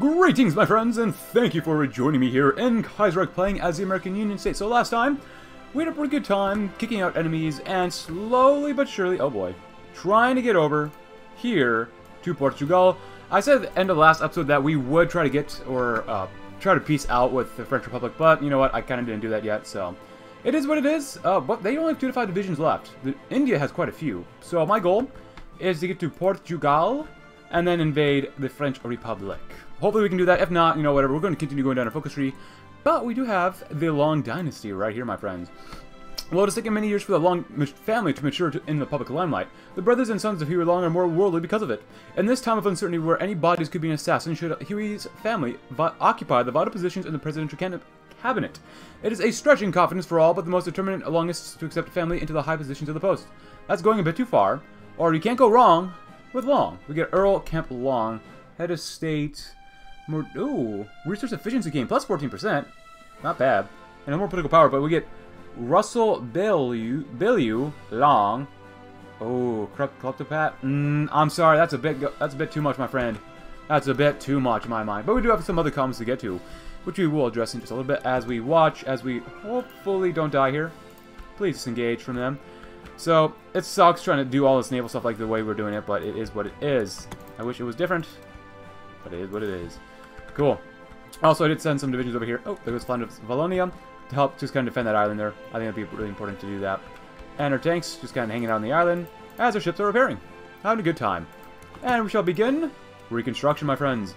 Greetings, my friends, and thank you for joining me here in Kaiserreich playing as the American Union State. So last time, we had a pretty good time kicking out enemies and slowly but surely, oh boy, trying to get over here to Portugal. I said at the end of the last episode that we would try to get, or uh, try to peace out with the French Republic, but you know what, I kind of didn't do that yet, so... It is what it is, uh, but they only have two to five divisions left. The, India has quite a few. So my goal is to get to Portugal and then invade the French Republic. Hopefully we can do that. If not, you know, whatever. We're going to continue going down our focus tree. But we do have the Long Dynasty right here, my friends. Well, it has taken many years for the Long family to mature in the public limelight. The brothers and sons of Huey Long are more worldly because of it. In this time of uncertainty where any bodies could be an assassin, should Huey's family occupy the vital positions in the presidential cabinet. It is a stretching confidence for all but the most determined longists to accept family into the high positions of the post. That's going a bit too far, or you can't go wrong with Long. We get Earl Kemp Long, head of state, more, ooh, resource efficiency gain, plus 14%. Not bad. And no more political power, but we get Russell Billiu, Billiu Long. Oh, corrupt kleptocrat. Mm, I'm sorry, that's a bit that's a bit too much, my friend. That's a bit too much in my mind. But we do have some other comments to get to, which we will address in just a little bit as we watch, as we hopefully don't die here. Please disengage from them. So, it sucks trying to do all this naval stuff like the way we're doing it, but it is what it is. I wish it was different, but it is what it is. Cool. Also, I did send some divisions over here. Oh, there goes Flanders of Wallonia to help just kind of defend that island there. I think it'd be really important to do that. And our tanks just kind of hanging out on the island as our ships are repairing. Having a good time. And we shall begin reconstruction, my friends.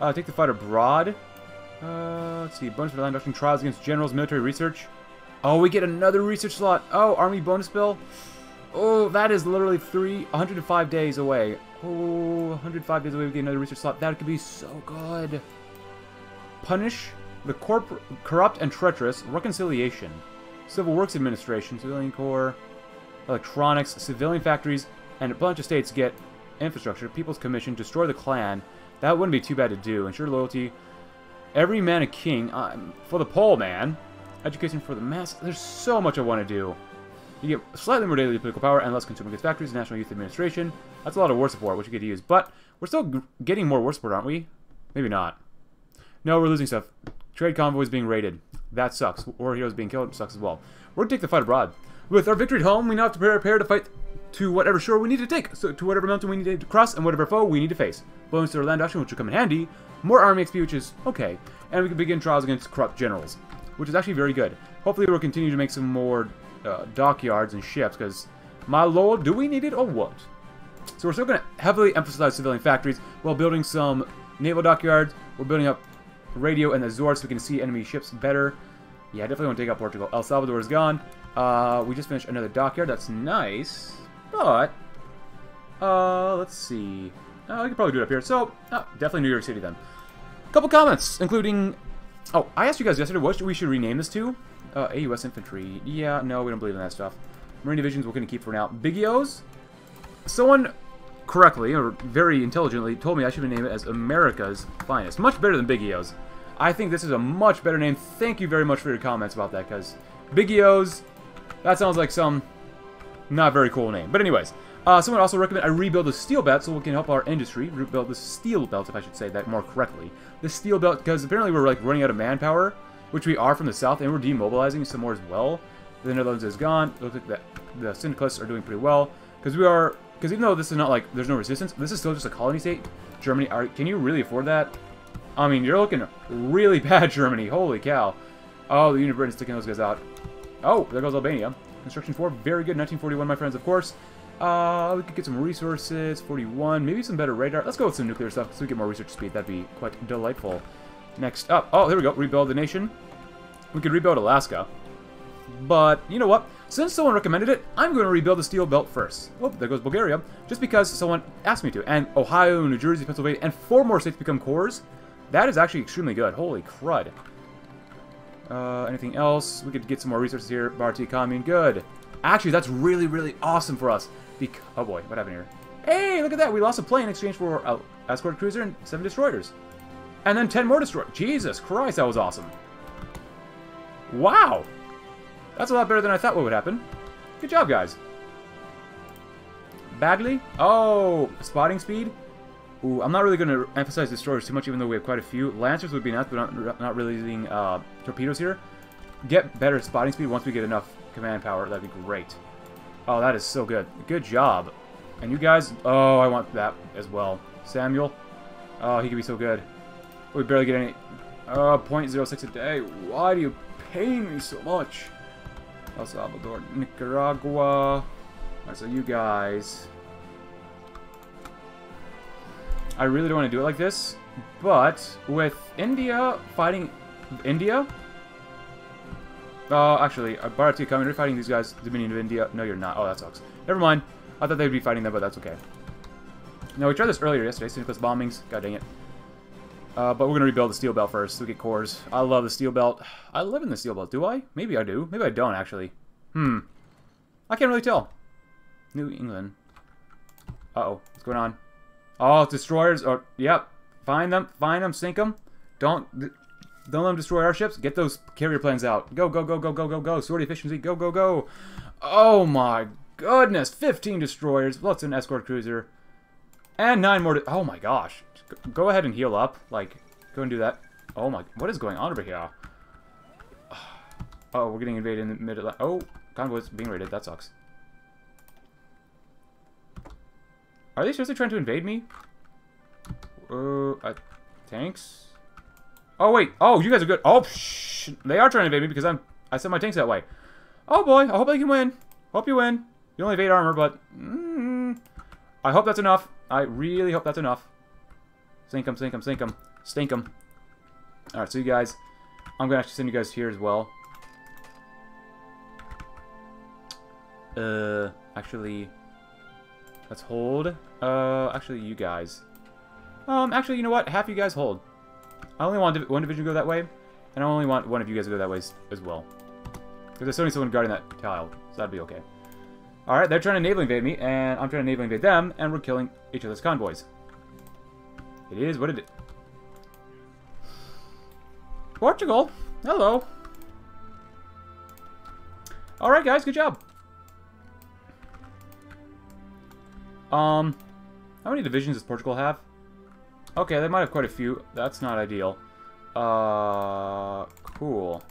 Uh, take the fight abroad. Uh, let's see. Bonus for land auction trials against generals, military research. Oh, we get another research slot. Oh, army bonus bill. Oh, that is literally three, 105 days away. Oh, 105 days away, we get another research slot. That could be so good. Punish the corrupt and treacherous reconciliation. Civil Works Administration, Civilian Corps, Electronics, Civilian Factories, and a bunch of states get infrastructure. People's Commission, destroy the Klan. That wouldn't be too bad to do. Ensure loyalty. Every man a king. Uh, for the pole man. Education for the mass. There's so much I want to do. You get slightly more daily political power and less consumer goods factories, National Youth Administration. That's a lot of war support, which you could use. But we're still getting more war support, aren't we? Maybe not. No, we're losing stuff. Trade convoys being raided. That sucks. War heroes being killed sucks as well. We're going to take the fight abroad. With our victory at home, we now have to prepare to fight to whatever shore we need to take, so to whatever mountain we need to cross, and whatever foe we need to face. Bonus to our land action, which will come in handy. More army XP, which is okay. And we can begin trials against corrupt generals, which is actually very good. Hopefully we'll continue to make some more uh, dockyards and ships, because, my lord, do we need it or what? So we're still going to heavily emphasize civilian factories while building some naval dockyards. We're building up radio and Azores so we can see enemy ships better. Yeah, definitely want to take out Portugal. El Salvador is gone. Uh, we just finished another dockyard. That's nice. But, uh, let's see. Uh, I could probably do it up here. So, oh, definitely New York City then. Couple comments, including... Oh, I asked you guys yesterday what we should rename this to. Uh, AUS Infantry. Yeah, no, we don't believe in that stuff. Marine Divisions we're going to keep for now. Bigios? Someone correctly, or very intelligently, told me I should rename it as America's Finest. Much better than Bigios. I think this is a much better name. Thank you very much for your comments about that, because Bigios, that sounds like some not very cool name. But anyways, uh, someone also recommended I rebuild the steel belt so we can help our industry. Rebuild the steel belt, if I should say that more correctly. The steel belt, because apparently we're like running out of manpower, which we are from the south, and we're demobilizing some more as well. The Netherlands is gone. It looks like the, the syndicalists are doing pretty well. Because we are, because even though this is not like, there's no resistance, this is still just a colony state. Germany, are, can you really afford that? I mean, you're looking really bad, Germany. Holy cow. Oh, the Union of Britain's sticking those guys out. Oh, there goes Albania. Construction 4, very good. 1941, my friends, of course. Uh, we could get some resources. 41, maybe some better radar. Let's go with some nuclear stuff so we get more research speed. That'd be quite delightful. Next up. Oh, there we go. Rebuild the nation. We could rebuild Alaska. But, you know what? Since someone recommended it, I'm going to rebuild the steel belt first. Oh, there goes Bulgaria. Just because someone asked me to. And Ohio, New Jersey, Pennsylvania, and four more states become cores. That is actually extremely good. Holy crud. Uh, anything else? We could get some more resources here. Bharti Commune. Good. Actually, that's really, really awesome for us. Oh boy, what happened here? Hey, look at that. We lost a plane in exchange for an escort cruiser and seven destroyers. And then 10 more destroyers. Jesus Christ, that was awesome. Wow. That's a lot better than I thought what would happen. Good job, guys. Bagley? Oh, spotting speed? Ooh, I'm not really going to emphasize destroyers too much, even though we have quite a few. Lancers would be nice, but not, not really using uh, torpedoes here. Get better spotting speed once we get enough command power. That'd be great. Oh, that is so good. Good job. And you guys... Oh, I want that as well. Samuel. Oh, he could be so good. We barely get any... Oh, 0.06 a day. Why do you pay me so much? El Salvador, Nicaragua. Alright, so you guys... I really don't want to do it like this, but with India fighting India... Oh, uh, actually, Bharati coming, you're fighting these guys, Dominion of India. No, you're not. Oh, that sucks. Never mind. I thought they'd be fighting them, but that's okay. No, we tried this earlier yesterday, Synchronous bombings. God dang it. Uh, but we're going to rebuild the steel belt first, we get cores. I love the steel belt. I live in the steel belt, do I? Maybe I do. Maybe I don't, actually. Hmm. I can't really tell. New England. Uh-oh. What's going on? Oh, destroyers. Oh, yep. Find them. Find them. Sink them. Don't... Don't let them destroy our ships. Get those carrier planes out. Go, go, go, go, go, go, go. Sortie efficiency. Go, go, go. Oh my goodness. 15 destroyers. Plus an escort cruiser. And 9 more. Oh my gosh. Go ahead and heal up. Like, go and do that. Oh my... What is going on over here? Oh, we're getting invaded in the mid... Oh, convoy's being raided. That sucks. Are they seriously trying to invade me? Uh, uh tanks? Oh, wait. Oh, you guys are good. Oh, shh. They are trying to invade me because I'm... I sent my tanks that way. Oh, boy. I hope I can win. Hope you win. You only evade armor, but... Mm, I hope that's enough. I really hope that's enough. Sink them, sink them, sink them. Stink them. Alright, so you guys... I'm going to actually send you guys here as well. Uh, actually... Let's hold. Uh, actually, you guys. Um, actually, you know what? Half you guys hold. I only want one division to go that way, and I only want one of you guys to go that way as well. Because there's only someone guarding that tile, so that'd be okay. Alright, they're trying to naval invade me, and I'm trying to naval invade them, and we're killing each other's convoys. It is what it is. Portugal! Hello! Alright guys, good job! Um, how many divisions does Portugal have? Okay, they might have quite a few. That's not ideal. Uh, cool.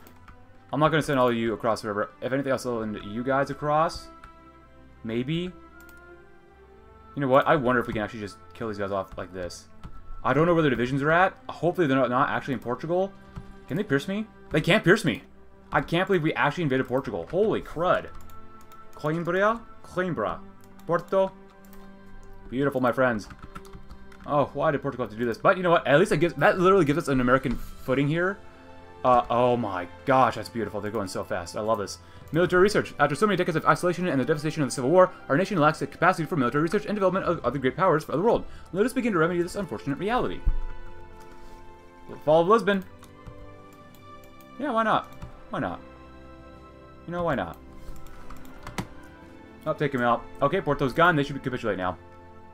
I'm not going to send all of you across the river. If anything, I'll send you guys across. Maybe. You know what? I wonder if we can actually just kill these guys off like this. I don't know where their divisions are at. Hopefully they're not actually in Portugal. Can they pierce me? They can't pierce me. I can't believe we actually invaded Portugal. Holy crud. Coimbra? Coimbra. Porto? Beautiful, my friends. Oh, why did Portugal have to do this? But you know what? At least it gives, that literally gives us an American footing here. Uh, oh my gosh, that's beautiful. They're going so fast. I love this. Military research. After so many decades of isolation and the devastation of the Civil War, our nation lacks the capacity for military research and development of other great powers for the world. Let us begin to remedy this unfortunate reality. Fall of Lisbon. Yeah, why not? Why not? You know, why not? I'll take him out. Okay, Porto's gone. They should capitulate now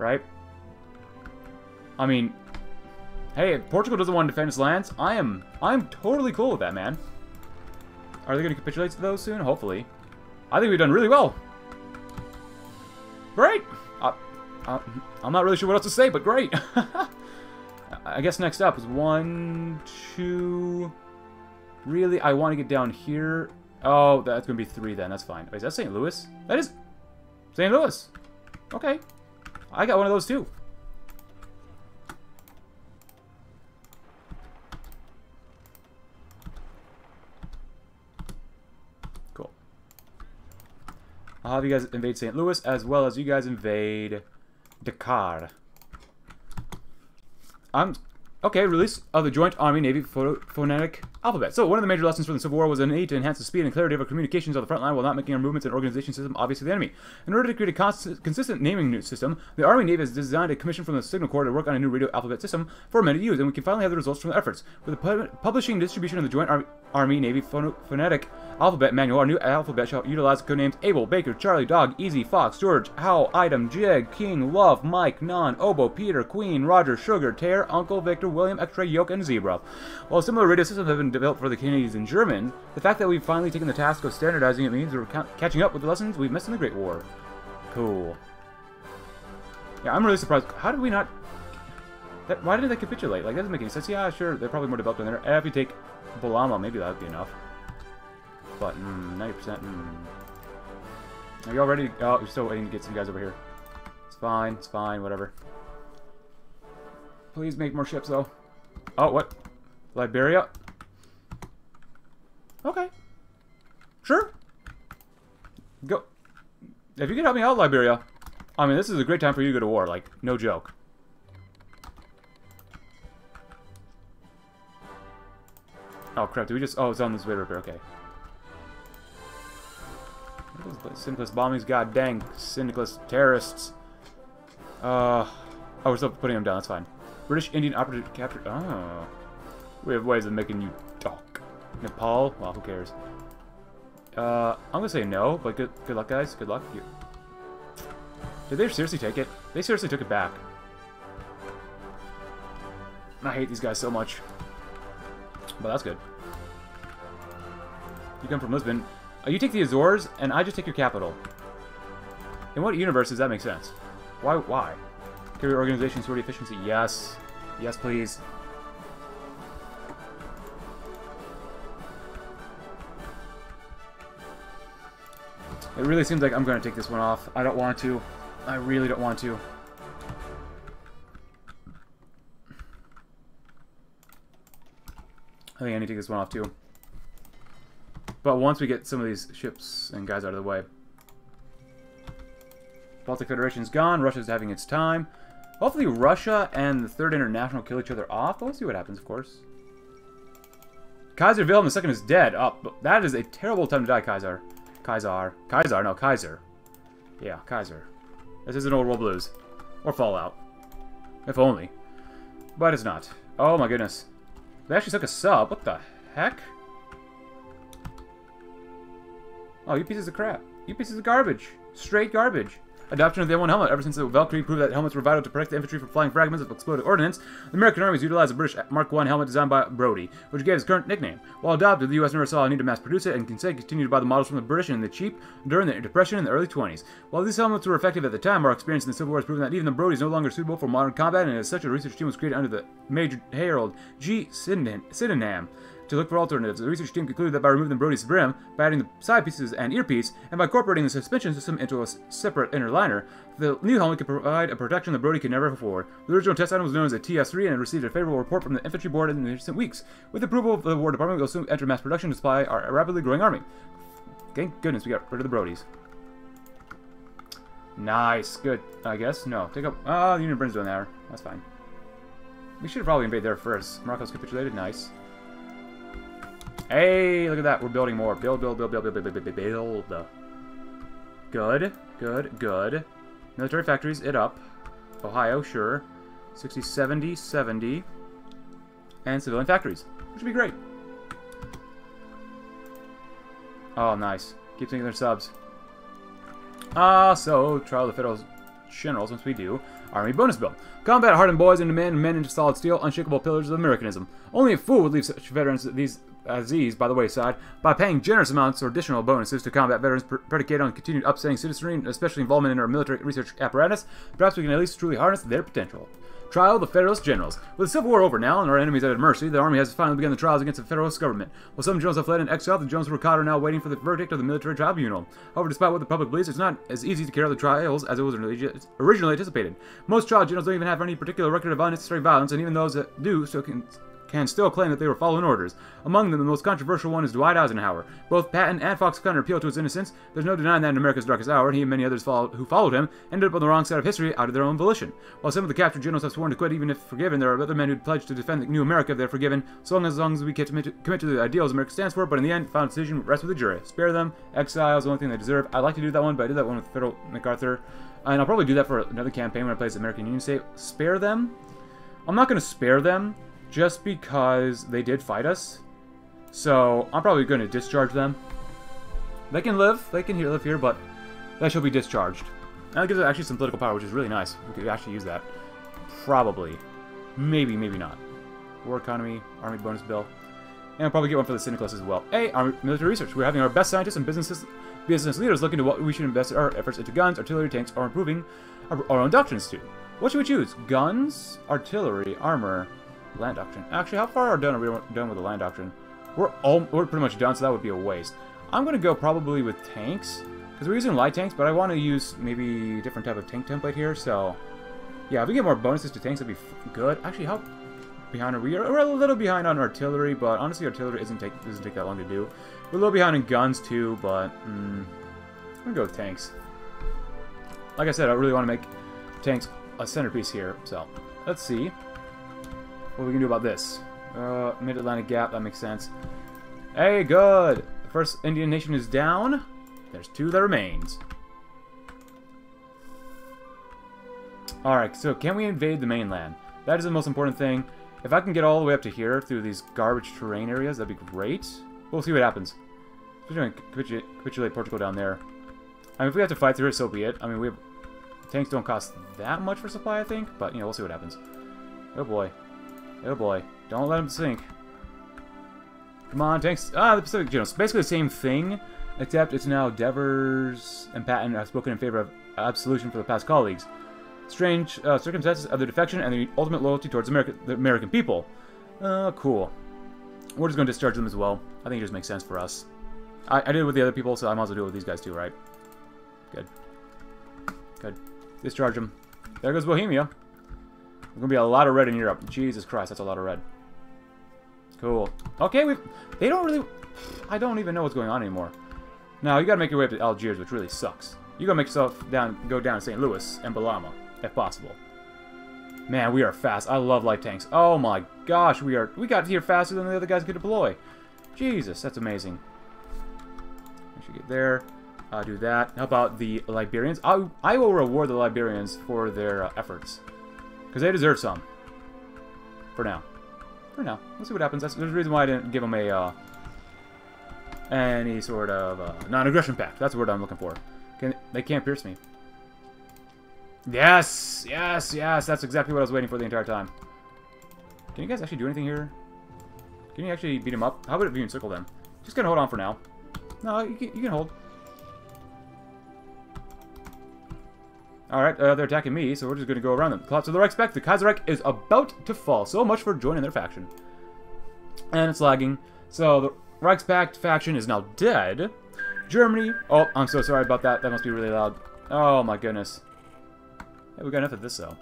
right? I mean, hey, if Portugal doesn't want to defend its lands, I am, I'm totally cool with that, man. Are they going to capitulate to those soon? Hopefully. I think we've done really well. Great! Uh, I'm not really sure what else to say, but great. I guess next up is one, two... Really? I want to get down here. Oh, that's going to be three then. That's fine. Wait, is that St. Louis? That is St. Louis. Okay. I got one of those too. Cool. I'll have you guys invade St. Louis as well as you guys invade Dakar. I'm Okay, release of the Joint Army-Navy Phonetic Alphabet. So, one of the major lessons from the Civil War was a need to enhance the speed and clarity of our communications on the front line while not making our movements and organization system obvious to the enemy. In order to create a consistent naming system, the Army-Navy has designed a commission from the Signal Corps to work on a new radio alphabet system for men to use, and we can finally have the results from the efforts. With the publishing and distribution of the Joint Ar Army-Navy Phonetic Alphabet Manual, our new alphabet shall utilize code names Able, Baker, Charlie, Dog, Easy, Fox, George, Howl, Item, Jig, King, Love, Mike, Non, Oboe, Peter, Queen, Roger, Sugar, Tare, Uncle, Victor, William, X-Ray, Yoke, and Zebra. While similar radio systems have been developed for the Canadians and Germans, the fact that we've finally taken the task of standardizing it means we're ca catching up with the lessons we've missed in the Great War. Cool. Yeah, I'm really surprised. How did we not... That, why did they capitulate? Like, that doesn't make any sense. Yeah, sure, they're probably more developed than there. If you take Balama, maybe that would be enough. But, mm, 90%, mm. Are you all ready? Oh, you're still waiting to get some guys over here. It's fine, it's fine, whatever. Please make more ships, though. Oh, what? Liberia? Okay. Sure. Go. If you can help me out, Liberia, I mean, this is a great time for you to go to war. Like, no joke. Oh, crap. Did we just... Oh, it's on this way repair. Okay. Syndicalist bombings. God dang. Syndicalist terrorists. Uh... Oh, we're still putting them down. That's fine. British Indian operative captured... Oh. We have ways of making you. Nepal? Well, who cares? Uh, I'm gonna say no, but good, good luck, guys. Good luck. You... Did they seriously take it? They seriously took it back. I hate these guys so much. But that's good. You come from Lisbon. Uh, you take the Azores, and I just take your capital. In what universe does that make sense? Why? Why? Carrier organization, sortie efficiency. Yes. Yes, please. It really seems like I'm going to take this one off. I don't want to. I really don't want to. I think I need to take this one off too. But once we get some of these ships and guys out of the way. Baltic Federation's gone. Russia's having its time. Hopefully Russia and the Third International kill each other off. But we'll see what happens, of course. Kaiser Wilhelm II is dead. Oh, that is a terrible time to die, Kaiser. Kaiser. Kaiser, no, Kaiser. Yeah, Kaiser. This is an old world blues. Or Fallout. If only. But it's not. Oh my goodness. They actually took a sub. What the heck? Oh, you pieces of crap. You pieces of garbage. Straight garbage. Adoption of the M1 helmet. Ever since the Weltkrieg proved that helmets were vital to protect the infantry from flying fragments of exploded ordnance, the American armies utilized a British Mark I helmet designed by Brodie, which gave its current nickname. While adopted, the U.S. never saw a need to mass produce it and instead continued to buy the models from the British and the cheap during the Depression in the early 20s. While these helmets were effective at the time, our experience in the Civil War has proven that even the Brodie is no longer suitable for modern combat, and as such, a research team was created under the Major Harold G. Sydenham to look for alternatives. The research team concluded that by removing the Brodie's brim, by adding the side pieces and earpiece, and by incorporating the suspension system into a separate inner liner, the new helmet could provide a protection the Brodie could never afford. The original test item was known as a TS3 and received a favorable report from the infantry board in the recent weeks. With approval of the War Department, we will soon enter mass production to supply our rapidly growing army. Thank goodness we got rid of the Brodies. Nice. Good. I guess. No. Take up... Ah, uh, the Union Burn's doing there. That's fine. We should probably invade there first. Morocco's capitulated. Nice. Hey, look at that. We're building more. Build, build, build, build, build, build, build, build. Good, good, good. Military factories, it up. Ohio, sure. 60, 70, 70. And civilian factories, which would be great. Oh, nice. Keep taking their subs. Ah, so, trial of the federal generals once we do. Army bonus bill. Combat hardened boys into men, men into solid steel, unshakable pillars of Americanism. Only a fool would leave such veterans these these by the wayside by paying generous amounts or additional bonuses to combat veterans predicated on continued upsetting citizenry, and especially involvement in our military research apparatus. Perhaps we can at least truly harness their potential. Trial of the Federalist Generals. With the Civil War over now and our enemies at mercy, the Army has finally begun the trials against the Federalist government. While some generals have fled in exile, the generals were caught are now waiting for the verdict of the military tribunal. However, despite what the public believes, it's not as easy to carry out the trials as it was originally anticipated. Most trial generals don't even have any particular record of unnecessary violence, and even those that do so can can still claim that they were following orders. Among them, the most controversial one is Dwight Eisenhower. Both Patton and Fox Conner appeal to his innocence. There's no denying that in America's darkest hour, he and many others followed, who followed him ended up on the wrong side of history out of their own volition. While some of the captured generals have sworn to quit even if forgiven, there are other men who pledged to defend the new America if they're forgiven, so long as, as long as we commit to, commit to the ideals America stands for, but in the end, final decision rests with the jury. Spare them, exile is the only thing they deserve. I'd like to do that one, but I did that one with Federal MacArthur. And I'll probably do that for another campaign when I play as American Union State. Spare them? I'm not going to spare them just because they did fight us. So I'm probably going to discharge them. They can live, they can live here, but they shall be discharged. That gives it actually some political power, which is really nice. We could actually use that. Probably. Maybe, maybe not. War economy, army bonus bill. And I'll probably get one for the syndicalists as well. A, army military research. We're having our best scientists and businesses, business leaders look into what we should invest our efforts into guns, artillery, tanks, or improving our, our own doctrines to. What should we choose? Guns, artillery, armor, land doctrine. Actually, how far are done are we done with the land doctrine? We're all we're pretty much done, so that would be a waste. I'm gonna go probably with tanks because we're using light tanks, but I want to use maybe a different type of tank template here. So yeah, if we get more bonuses to tanks, that'd be good. Actually, how behind are we? We're a little behind on artillery, but honestly, artillery isn't take doesn't take that long to do. We're a little behind in guns too, but mm, I'm gonna go with tanks. Like I said, I really want to make tanks a centerpiece here. So let's see what we can do about this. Uh, Mid-Atlantic Gap, that makes sense. Hey, good! First Indian nation is down. There's two that remains. Alright, so can we invade the mainland? That is the most important thing. If I can get all the way up to here through these garbage terrain areas, that'd be great. We'll see what happens. Especially capitulate, capitulate Portugal down there. I mean, if we have to fight through it, so be it. I mean, we have... Tanks don't cost that much for supply, I think. But, you know, we'll see what happens. Oh, boy. Oh, boy. Don't let them sink. Come on, tanks. Ah, the Pacific Generals. Basically the same thing, except it's now Devers and Patton have spoken in favor of absolution for the past colleagues. Strange uh, circumstances of their defection and the ultimate loyalty towards America, the American people. Uh, cool. We're just going to discharge them as well. I think it just makes sense for us. I, I did it with the other people, so I might as well do it with these guys too, right? Good. Good. Discharge them. There goes Bohemia. There's to be a lot of red in Europe. Jesus Christ, that's a lot of red. Cool. Okay, we they don't really... I don't even know what's going on anymore. Now, you gotta make your way up to Algiers, which really sucks. You gotta make yourself down, go down to St. Louis and Balama, if possible. Man, we are fast. I love light tanks. Oh my gosh, we are we got here faster than the other guys could deploy. Jesus, that's amazing. I should get there. Uh, do that. How about the Liberians? I, I will reward the Liberians for their uh, efforts. Because they deserve some. For now. For now. We'll see what happens. That's, there's a reason why I didn't give them a, uh, any sort of uh, non-aggression pact. That's the word I'm looking for. Can, they can't pierce me. Yes! Yes, yes! That's exactly what I was waiting for the entire time. Can you guys actually do anything here? Can you actually beat him up? How about if you encircle them? Just gonna hold on for now. No, you can, you can hold. Alright, uh, they're attacking me, so we're just gonna go around them. Collapse of the Reichspakt. The Kaiserreich is about to fall. So much for joining their faction. And it's lagging. So the Reichspakt faction is now dead. Germany. Oh, I'm so sorry about that. That must be really loud. Oh my goodness. Hey, we got enough of this though.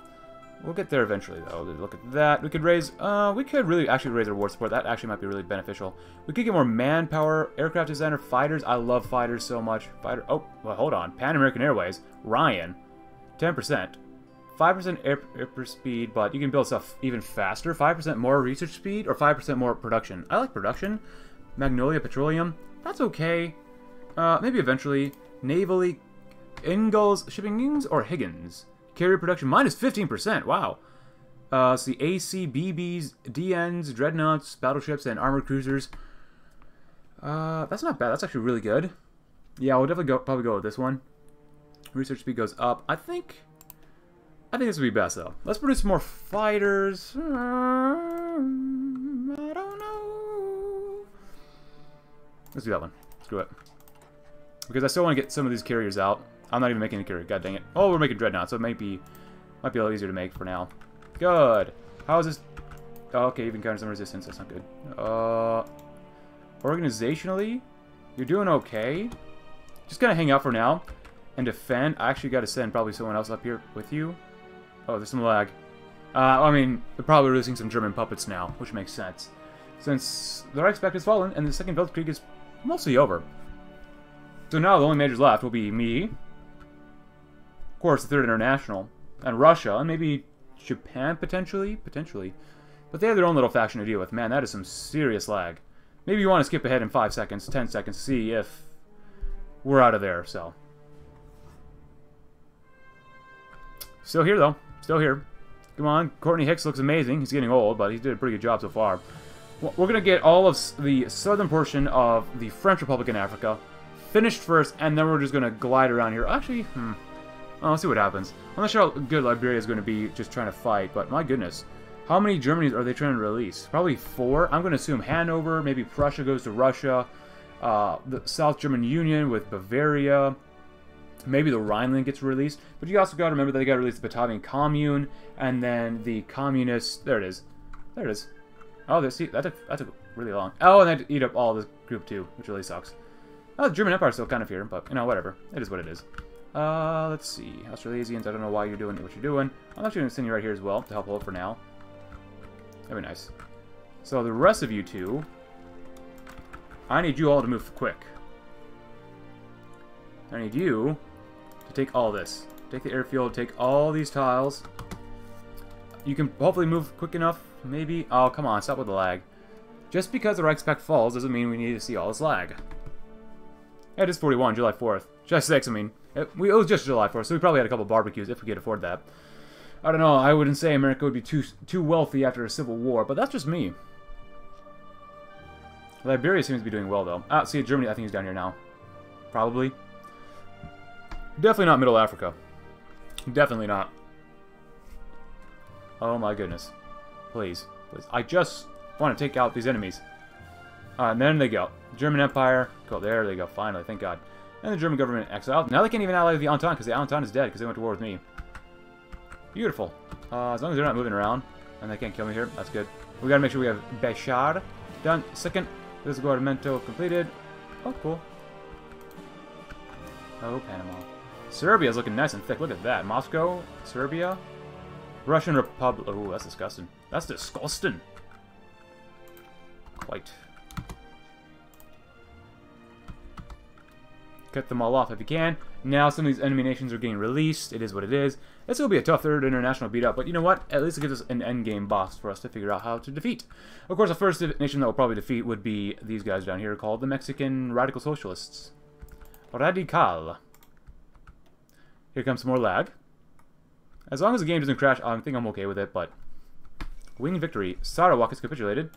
We'll get there eventually though. Look at that. We could raise, uh, we could really actually raise our war support. That actually might be really beneficial. We could get more manpower, aircraft designer, fighters. I love fighters so much. Fighter, oh, well, hold on. Pan American Airways, Ryan. 10%. 5% air, air speed, but you can build stuff even faster. 5% more research speed or 5% more production. I like production. Magnolia Petroleum. That's okay. Uh, maybe eventually. Navally. Ingalls Shipping or Higgins. Carrier production minus 15%. Wow. Uh, see AC, BBs, DNs, dreadnoughts, battleships, and armored cruisers. Uh, that's not bad. That's actually really good. Yeah, we'll definitely go, probably go with this one. Research speed goes up. I think... I think this would be best, though. Let's produce more fighters. Um, I don't know. Let's do that one. Screw it. Because I still want to get some of these carriers out. I'm not even making a carrier. God dang it. Oh, we're making dreadnought, so it might be might be a little easier to make for now. Good. How is this? Oh, okay, even counter some resistance. That's not good. Uh, organizationally, you're doing okay. Just gonna hang out for now and defend. I actually got to send probably someone else up here with you. Oh, there's some lag. Uh, I mean, they're probably releasing some German puppets now, which makes sense. Since the Reichspakt has fallen and the Second Weltkrieg is mostly over. So now the only majors left will be me, of course, the Third International, and Russia, and maybe Japan, potentially? Potentially. But they have their own little faction to deal with. Man, that is some serious lag. Maybe you want to skip ahead in 5 seconds, 10 seconds, see if we're out of there, so... Still here, though. Still here. Come on. Courtney Hicks looks amazing. He's getting old, but he did a pretty good job so far. We're going to get all of the southern portion of the French Republic in Africa finished first, and then we're just going to glide around here. Actually, hmm. Oh, let's see what happens. I'm not sure how good Liberia is going to be just trying to fight, but my goodness. How many Germanys are they trying to release? Probably four. I'm going to assume Hanover, maybe Prussia goes to Russia, uh, the South German Union with Bavaria, maybe the Rhineland gets released. But you also got to remember that they got to release the Batavian Commune, and then the Communists. There it is. There it is. Oh, see, that took, that took really long. Oh, and they had to eat up all this group too, which really sucks. Oh, the German Empire's still kind of here, but, you know, whatever. It is what it is. Uh, let's see. Australasians, I don't know why you're doing what you're doing. I'm actually going to send you right here as well to help hold for now. That'd be nice. So the rest of you two, I need you all to move quick. I need you take all this. Take the airfield, take all these tiles. You can hopefully move quick enough, maybe. Oh, come on, stop with the lag. Just because the Reichspakt falls doesn't mean we need to see all this lag. It is 41, July 4th. July 6th, I mean. It, we, it was just July 4th, so we probably had a couple barbecues if we could afford that. I don't know, I wouldn't say America would be too too wealthy after a civil war, but that's just me. Liberia seems to be doing well, though. Ah, see, Germany, I think, is down here now. Probably. Definitely not Middle Africa. Definitely not. Oh my goodness. Please. Please. I just want to take out these enemies. Uh, and then they go. German Empire. Go there they go. Finally. Thank God. And the German government exiled. Now they can't even ally with the Entente because the Entente is dead because they went to war with me. Beautiful. Uh, as long as they're not moving around and they can't kill me here, that's good. We gotta make sure we have Beshar done. Second, this Guardamento completed. Oh, cool. Oh, Panama. Serbia's looking nice and thick. Look at that. Moscow, Serbia, Russian Republic. Oh, that's disgusting. That's disgusting. Quite. Cut them all off if you can. Now some of these enemy nations are getting released. It is what it is. This will be a tough third international beat up, but you know what? At least it gives us an endgame boss for us to figure out how to defeat. Of course, the first nation that we'll probably defeat would be these guys down here called the Mexican Radical Socialists. Radical. Here comes some more lag. As long as the game doesn't crash, I think I'm okay with it, but... Wing victory. Sarawak has capitulated.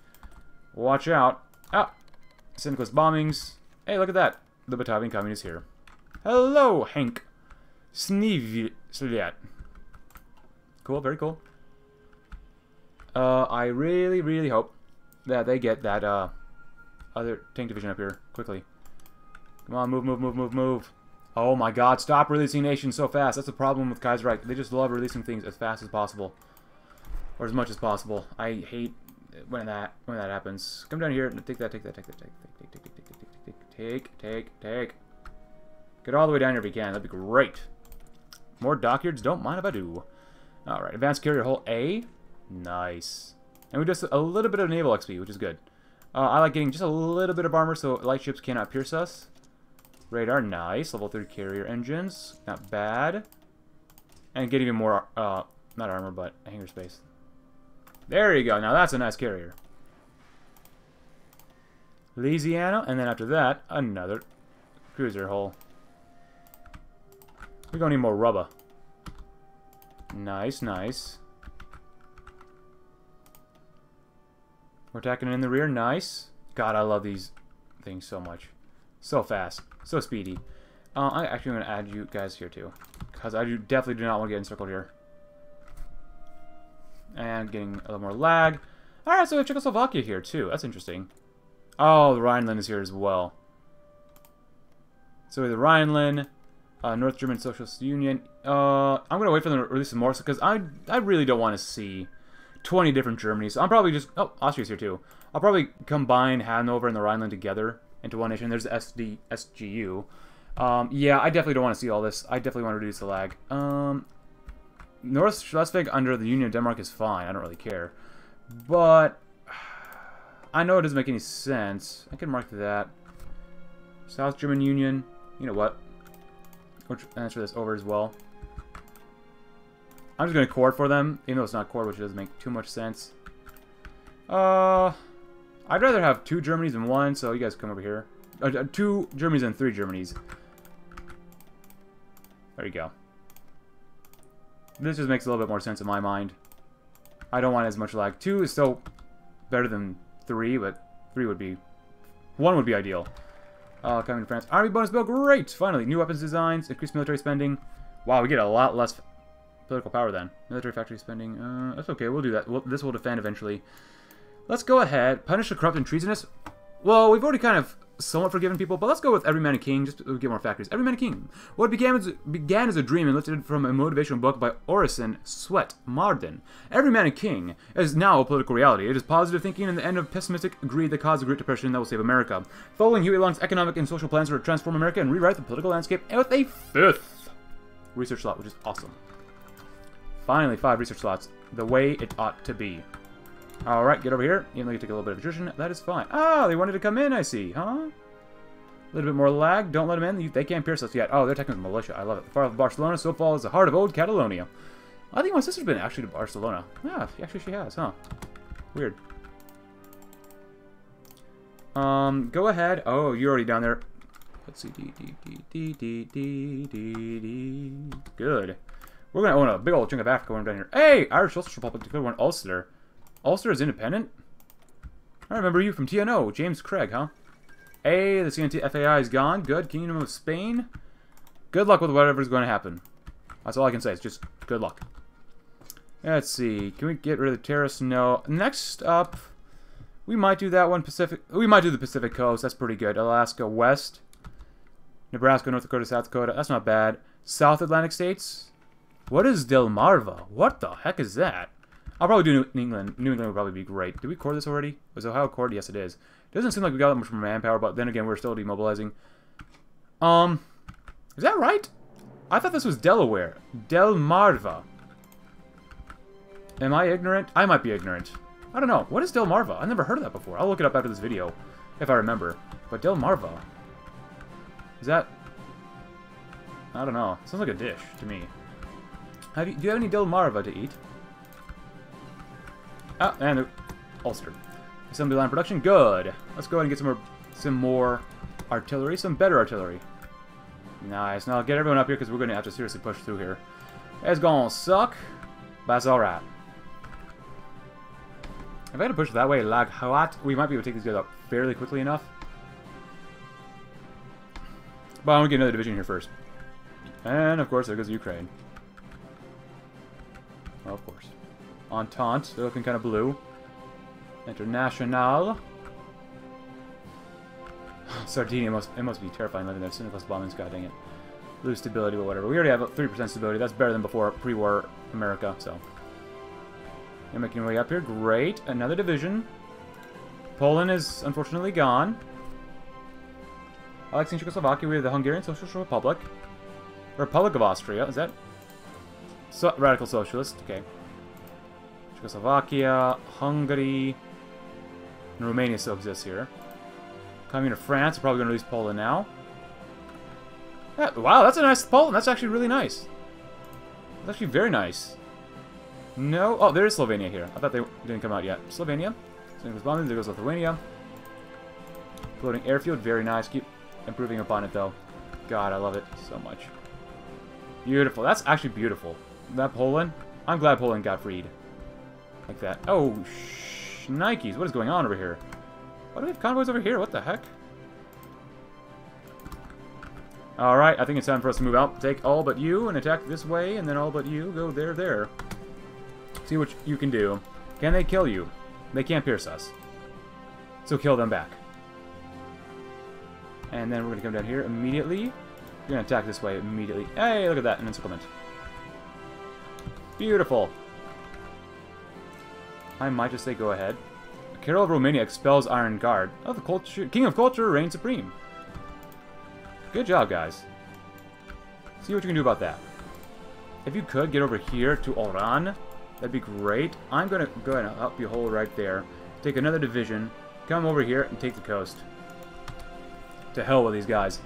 Watch out. Ah! Syndicalist bombings. Hey, look at that. The Batavian Communist here. Hello, Henk. Sneevliet. Cool, very cool. Uh, I really, really hope that they get that, uh, other tank division up here quickly. Come on, move, move, move, move, move. Oh my god, stop releasing nations so fast. That's the problem with Kaiserreich. They just love releasing things as fast as possible. Or as much as possible. I hate when that when that happens. Come down here and take that, take that, take that, take, take, take, take, take, take, take, take, take, take. Get all the way down here if you can. That'd be great. More dockyards. Don't mind if I do. Alright, advanced carrier hull A. Nice. And we just a little bit of naval XP, which is good. Uh, I like getting just a little bit of armor so light ships cannot pierce us. Radar, nice. Level 3 carrier engines, not bad. And get even more, uh, not armor, but hangar space. There you go. Now that's a nice carrier. Louisiana, and then after that, another cruiser hull. We're gonna need more rubber. Nice, nice. We're attacking in the rear. Nice. God, I love these things so much. So fast. So speedy. Uh, I actually want to add you guys here too. Because I do, definitely do not want to get encircled here. And getting a little more lag. Alright, so we have Czechoslovakia here too. That's interesting. Oh, the Rhineland is here as well. So the Rhineland, uh, North German Socialist Union. Uh, I'm going to wait for them to release some more because I, I really don't want to see 20 different Germanys. So I'm probably just... Oh, Austria's here too. I'll probably combine Hanover and the Rhineland together into one nation. There's the SD, SGU. Um, yeah, I definitely don't want to see all this. I definitely want to reduce the lag. Um, North Schleswig under the Union of Denmark is fine. I don't really care. But I know it doesn't make any sense. I can mark that. South German Union. You know what? We'll transfer this over as well. I'm just going to cord for them, even though it's not cord, which doesn't make too much sense. Uh, I'd rather have two Germanys than one, so you guys come over here. Uh, uh, two Germanys and three Germanys. There you go. This just makes a little bit more sense in my mind. I don't want as much lag. Two is still better than three, but three would be... One would be ideal. Uh, coming to France. Army bonus bill, great! Finally, new weapons designs, increased military spending. Wow, we get a lot less political power then. Military factory spending, uh, that's okay, we'll do that. We'll, this will defend eventually. Let's go ahead. Punish the corrupt and treasonous. Well, we've already kind of somewhat forgiven people, but let's go with Every Man a King, just to get more factors. Every Man a King. What began as, began as a dream and lifted from a motivational book by Orison Swett Marden. Every Man a King is now a political reality. It is positive thinking and the end of pessimistic greed that caused the Great Depression that will save America. Following Huey Long's economic and social plans to transform America and rewrite the political landscape and with a fifth research slot, which is awesome. Finally, five research slots. The way it ought to be. Alright, get over here. Even though you take a little bit of attrition, that is fine. Oh, they wanted to come in, I see, huh? A little bit more lag. Don't let them in. They can't pierce us yet. Oh, they're technically militia. I love it. The far of Barcelona, so far is the heart of old Catalonia. I think my sister's been actually to Barcelona. Yeah, actually she has, huh? Weird. Um, go ahead. Oh, you're already down there. Let's see. D, D, D, D, D, D, D, D. Good. We're gonna own a big old chunk of Africa when we're down here. Hey! Irish Social Republic declared one Ulster. Ulster is independent? I remember you from TNO. James Craig, huh? Hey, the CNT FAI is gone. Good. Kingdom of Spain. Good luck with whatever's going to happen. That's all I can say. It's just good luck. Let's see. Can we get rid of the terrorists? No. Next up, we might do that one Pacific. We might do the Pacific Coast. That's pretty good. Alaska West. Nebraska, North Dakota, South Dakota. That's not bad. South Atlantic states. What is Delmarva? What the heck is that? I'll probably do New England. New England would probably be great. Did we core this already? Was Ohio cored? Yes, it is. Doesn't seem like we got that much manpower, but then again, we're still demobilizing. Um, is that right? I thought this was Delaware. Delmarva. Am I ignorant? I might be ignorant. I don't know. What is Delmarva? I've never heard of that before. I'll look it up after this video, if I remember. But Delmarva. Is that... I don't know. sounds like a dish to me. Have you, do you have any Delmarva to eat? Ah, and Ulster. Assembly line production, good. Let's go ahead and get some more, some more artillery, some better artillery. Nice. Now get everyone up here because we're going to have to seriously push through here. It's gonna suck, but that's alright. If I had to push that way, like what, we might be able to take these guys up fairly quickly enough. But I'm gonna get another division here first. And of course, there goes Ukraine. Well, of course. Entente. They're looking kind of blue. International. Sardinia must it must be terrifying living there. Synchronous bombings, god dang it. Lose stability, but whatever. We already have 3% stability. That's better than before pre-war America, so. You're making your way up here. Great. Another division. Poland is unfortunately gone. Alexei Czechoslovakia, we have the Hungarian Socialist Republic. Republic of Austria, is that? So Radical Socialist, okay. Czechoslovakia, Hungary, and Romania still exists here. Coming to France, probably going to release Poland now. That, wow, that's a nice Poland. That's actually really nice. That's actually very nice. No, oh, there is Slovenia here. I thought they didn't come out yet. Slovenia. So goes bombing. There goes Lithuania. Floating airfield, very nice. Keep improving upon it though. God, I love it so much. Beautiful. That's actually beautiful. That Poland. I'm glad Poland got freed. Like that. Oh, Nikes. What is going on over here? Why do we have convoys over here? What the heck? Alright, I think it's time for us to move out. Take all but you and attack this way, and then all but you go there, there. See what you can do. Can they kill you? They can't pierce us. So kill them back. And then we're going to come down here immediately. We're going to attack this way immediately. Hey, look at that, an encirclement. Beautiful. I might just say go ahead. Carol of Romania expels Iron Guard. Oh, the culture, King of Culture reigns supreme. Good job, guys. See what you can do about that. If you could, get over here to Oran. That'd be great. I'm to go ahead and help you hold right there. Take another division. Come over here and take the coast. To hell with these guys.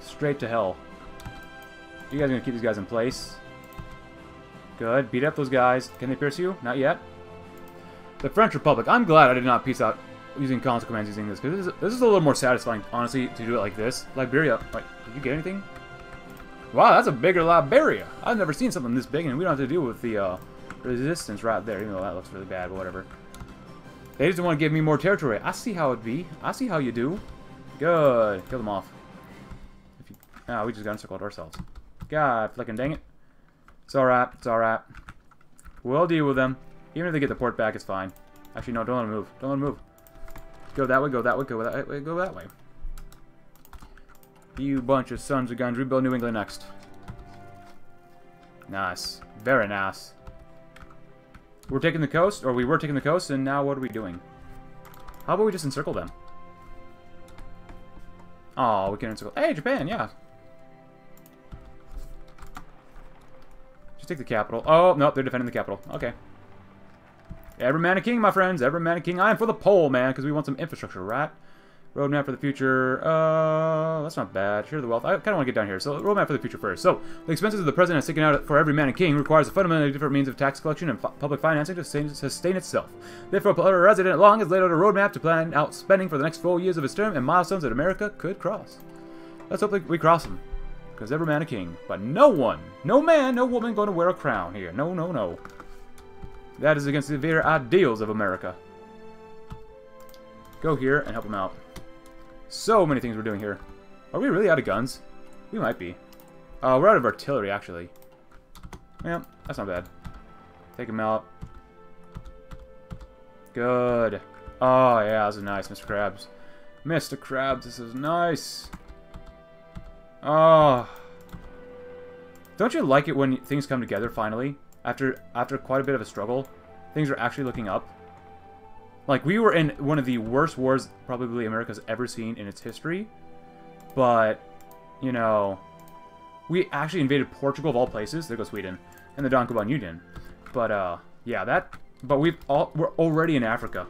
Straight to hell. You guys are to keep these guys in place. Good. Beat up those guys. Can they pierce you? Not yet. The French Republic. I'm glad I did not peace out using console commands using this, because this, is, this is a little more satisfying, honestly, to do it like this. Liberia. Wait, did you get anything? Wow, that's a bigger Liberia. I've never seen something this big, and we don't have to deal with the uh, resistance right there, even though that looks really bad, but whatever. They just want to give me more territory. I see how it be. I see how you do. Good. Kill them off. If you, oh, we just got encircled ourselves. God, flicking dang it. It's alright. It's alright. We'll deal with them. Even if they get the port back, it's fine. Actually, no, don't let them move. Don't let them move. Go that way, go that way, go that way, go that way. You bunch of sons of guns. Rebuild New England next. Nice. Very nice. We're taking the coast, or we were taking the coast, and now what are we doing? How about we just encircle them? Oh, we can encircle. Hey, Japan, yeah. Just take the capital. Oh, no, they're defending the capital. Okay. Every man a king, my friends. Every man a king. I am for the pole, man, because we want some infrastructure, right? Roadmap for the future. Uh, that's not bad. Share the wealth. I kind of want to get down here. So, roadmap for the future first. So, the expenses of the president has taken out for every man and king requires a fundamentally different means of tax collection and public financing to sustain, sustain itself. Therefore, a resident long has laid out a roadmap to plan out spending for the next four years of his term and milestones that America could cross. Let's hope we cross them. Because every man a king. But no one, no man, no woman going to wear a crown here. No, no, no. That is against the very ideals of America. Go here and help him out. So many things we're doing here. Are we really out of guns? We might be. Uh, we're out of artillery, actually. Yeah, that's not bad. Take him out. Good. Oh, yeah, this is nice, Mr. Krabs. Mr. Krabs, this is nice. Oh. Don't you like it when things come together, finally? After, after quite a bit of a struggle? Things are actually looking up? Like, we were in one of the worst wars probably America's ever seen in its history. But, you know, we actually invaded Portugal of all places. There goes Sweden. And the Dagobah Union. But, uh, yeah, that... But we've all... We're already in Africa.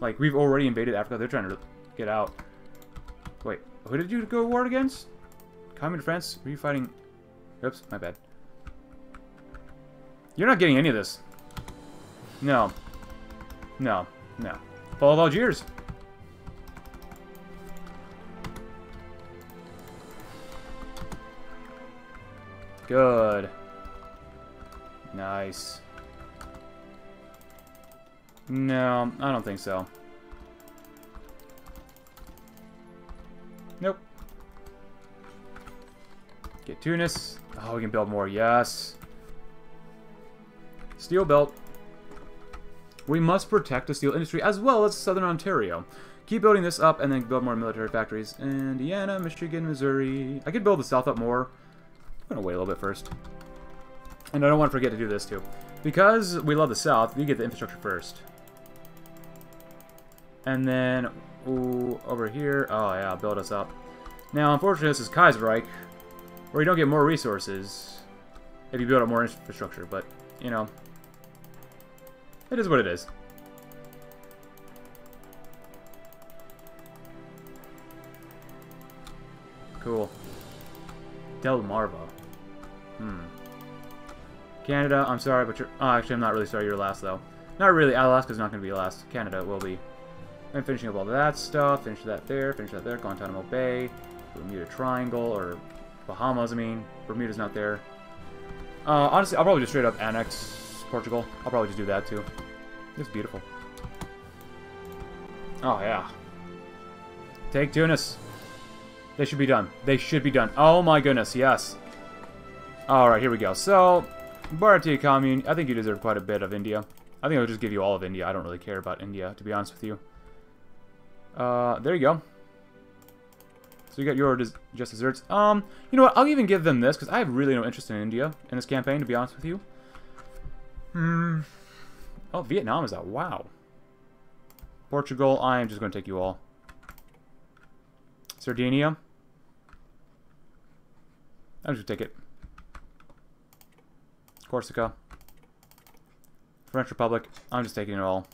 Like, we've already invaded Africa. They're trying to get out. Wait, who did you go to war against? Communist France? Were you fighting... Oops, my bad. You're not getting any of this. No. No, no. Fall of Algiers. Good. Nice. No, I don't think so. Nope. Get Tunis. Oh, we can build more. Yes. Steel belt. We must protect the steel industry as well as southern Ontario. Keep building this up and then build more military factories. Indiana, Michigan, Missouri. I could build the south up more. I'm going to wait a little bit first. And I don't want to forget to do this too. Because we love the south, we get the infrastructure first. And then, ooh, over here. Oh yeah, build us up. Now, unfortunately, this is Kaiserreich, where you don't get more resources if you build up more infrastructure. But, you know, it is what it is. Cool. Delmarva. Hmm. Canada, I'm sorry, but you're... Oh, actually, I'm not really sorry you're last, though. Not really. Alaska's not going to be last. Canada will be. I'm finishing up all that stuff. Finish that there. Finish that there. Guantanamo Bay. Bermuda Triangle, or Bahamas, I mean. Bermuda's not there. Uh, honestly, I'll probably just straight up annex Portugal. I'll probably just do that too. It's beautiful. Oh, yeah. Take Tunis. They should be done. They should be done. Oh my goodness, yes. Alright, here we go. So, Bharatiya Commune, I think you deserve quite a bit of India. I think I'll just give you all of India. I don't really care about India, to be honest with you. Uh, there you go. So you got your des just desserts. Um, you know what? I'll even give them this, because I have really no interest in India in this campaign, to be honest with you. Hmm. Oh, Vietnam is out. Wow. Portugal, I am just going to take you all. Sardinia. I'm just going to take it. Corsica. French Republic. I'm just taking it all.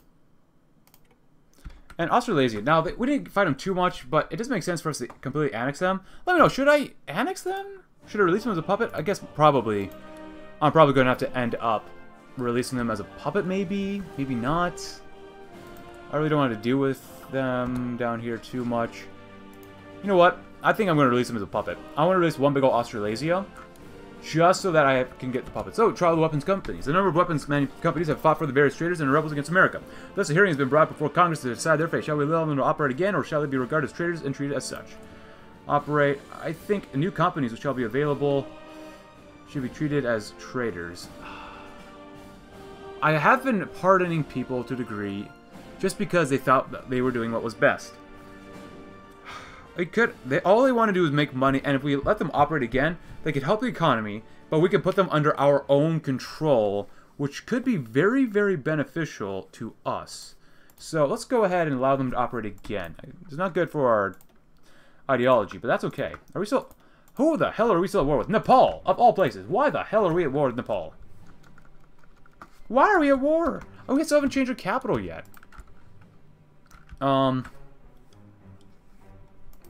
And Australasia. Now, we didn't fight them too much, but it doesn't make sense for us to completely annex them. Let me know, should I annex them? Should I release them as a puppet? I guess probably. I'm probably going to have to end up releasing them as a puppet, maybe? Maybe not? I really don't want to deal with them down here too much. You know what? I think I'm going to release them as a puppet. I want to release one big old Australasia, just so that I can get the puppet. So, oh, trial the weapons companies. The number of weapons companies have fought for the various traitors and rebels against America. Thus, a hearing has been brought before Congress to decide their fate. Shall we allow them to operate again, or shall they be regarded as traitors and treated as such? Operate. I think new companies which shall be available should be treated as traitors. I have been pardoning people to a degree just because they thought that they were doing what was best. They could. They all they want to do is make money, and if we let them operate again, they could help the economy. But we could put them under our own control, which could be very, very beneficial to us. So let's go ahead and allow them to operate again. It's not good for our ideology, but that's okay. Are we still... Who the hell are we still at war with? Nepal, of all places. Why the hell are we at war with Nepal? Why are we at war? Oh, we still haven't changed our capital yet. Um...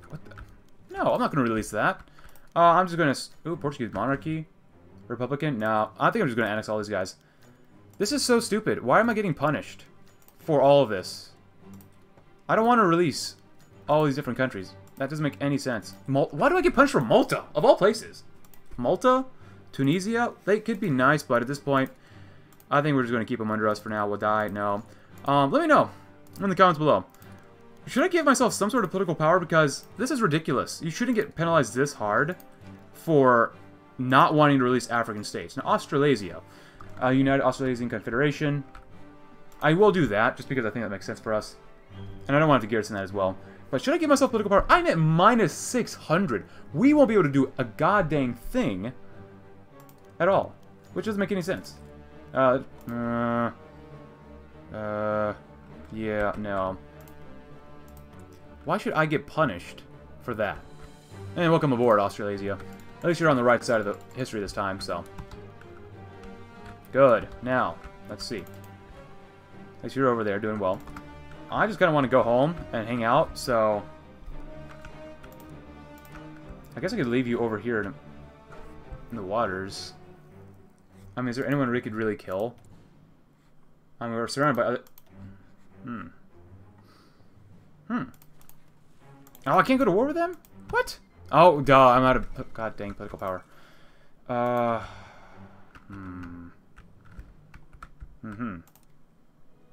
What the... No, I'm not going to release that. Uh, I'm just going to... Ooh, Portuguese monarchy. Republican? No, I think I'm just going to annex all these guys. This is so stupid. Why am I getting punished for all of this? I don't want to release all these different countries. That doesn't make any sense. Mal Why do I get punished for Malta, of all places? Malta? Tunisia? They could be nice, but at this point, I think we're just going to keep them under us for now. We'll die. No. Um, let me know in the comments below. Should I give myself some sort of political power? Because this is ridiculous. You shouldn't get penalized this hard for not wanting to release African states. Now, Australasia. Uh, United Australasian Confederation. I will do that, just because I think that makes sense for us. And I don't want to garrison that as well. But should I give myself political power? I'm at minus 600. We won't be able to do a goddamn thing at all. Which doesn't make any sense. Uh, uh, uh, yeah, no. Why should I get punished for that? And welcome aboard, Australasia. At least you're on the right side of the history this time, so. Good. Now, let's see. At least you're over there doing well. I just kind of want to go home and hang out, so... I guess I could leave you over here in, in the waters. I mean, is there anyone we could really kill? I mean, we're surrounded by other... Hmm. Hmm. Oh, I can't go to war with them? What? Oh, duh, I'm out of... God dang, political power. Uh... Hmm. Mm-hmm.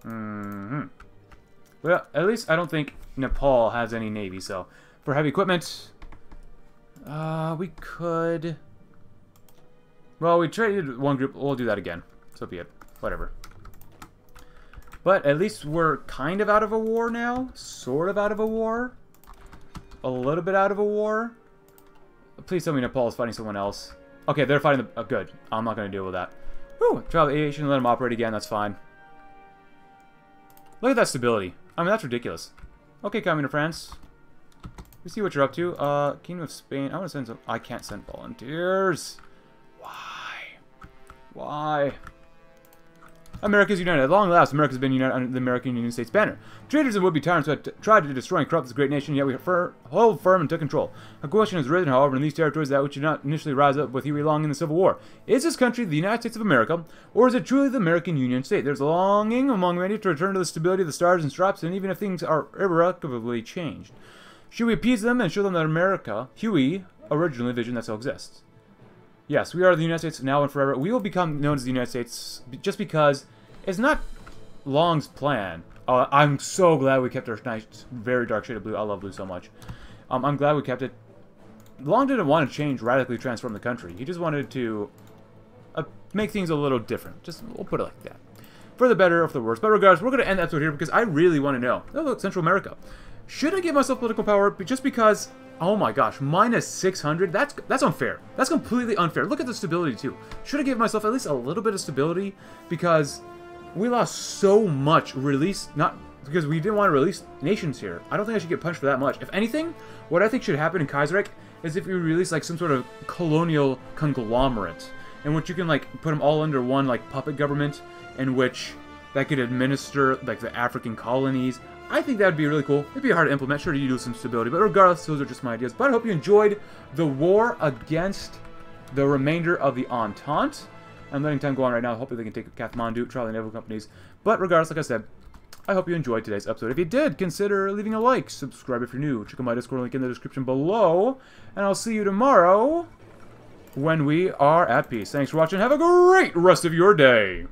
Mm-hmm. Well, at least I don't think Nepal has any navy, so... For heavy equipment... Uh, we could... Well, we traded one group. We'll do that again. So be it. Whatever. But at least we're kind of out of a war now. Sort of out of a war. A little bit out of a war. Please tell me Nepal is fighting someone else. Okay, they're fighting the... Oh, good. I'm not going to deal with that. Whew. Travel aviation, let them operate again. That's fine. Look at that stability. I mean, that's ridiculous. Okay, coming to France. We see what you're up to. Uh, Kingdom of Spain. I want to send some... I can't send volunteers. Why? America's united. At long last, America's been united under the American Union States banner. Traitors and would-be tyrants who had tried to destroy and corrupt this great nation, yet we fir hold firm and took control. A question has risen, however, in these territories that which did not initially rise up with Huey Long in the Civil War. Is this country the United States of America, or is it truly the American Union State? There's a longing among many to return to the stability of the stars and stripes, and even if things are irrevocably changed. Should we appease them and show them that America, Huey, originally vision that still exists? Yes, we are the United States now and forever. We will become known as the United States just because it's not Long's plan. Uh, I'm so glad we kept our nice, very dark shade of blue. I love blue so much. Um, I'm glad we kept it. Long didn't want to change, radically transform the country. He just wanted to uh, make things a little different. Just, we'll put it like that. For the better or for the worse. But regardless, we're going to end the episode here because I really want to know. Oh, look, Central America. Should I give myself political power just because Oh my gosh, minus 600? That's that's unfair. That's completely unfair. Look at the stability, too. Should have give myself at least a little bit of stability? Because we lost so much release, not because we didn't want to release nations here. I don't think I should get punished for that much. If anything, what I think should happen in Kaiserreich is if you release like some sort of colonial conglomerate in which you can like put them all under one like puppet government in which that could administer like the African colonies. I think that would be really cool. It'd be hard to implement. Sure, you do some stability, but regardless, those are just my ideas. But I hope you enjoyed the war against the remainder of the Entente. I'm letting time go on right now. Hopefully they can take Kathmandu, Charlie Naval Companies. But regardless, like I said, I hope you enjoyed today's episode. If you did, consider leaving a like, subscribe if you're new, check out my Discord link in the description below, and I'll see you tomorrow when we are at peace. Thanks for watching. Have a great rest of your day.